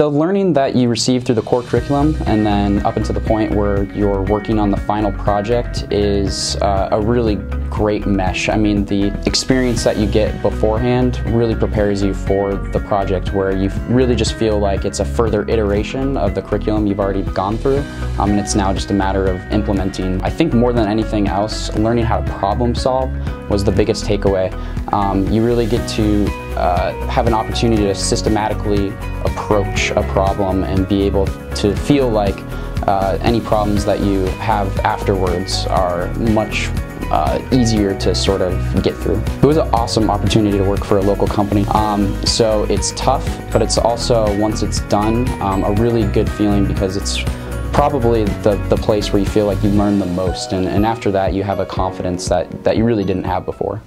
The learning that you receive through the core curriculum and then up until the point where you're working on the final project is uh, a really great mesh. I mean, the experience that you get beforehand really prepares you for the project where you really just feel like it's a further iteration of the curriculum you've already gone through um, and it's now just a matter of implementing. I think more than anything else, learning how to problem solve was the biggest takeaway. Um, you really get to uh, have an opportunity to systematically approach a problem and be able to feel like uh, any problems that you have afterwards are much uh, easier to sort of get through. It was an awesome opportunity to work for a local company. Um, so it's tough, but it's also, once it's done, um, a really good feeling because it's probably the, the place where you feel like you learn the most and, and after that you have a confidence that, that you really didn't have before.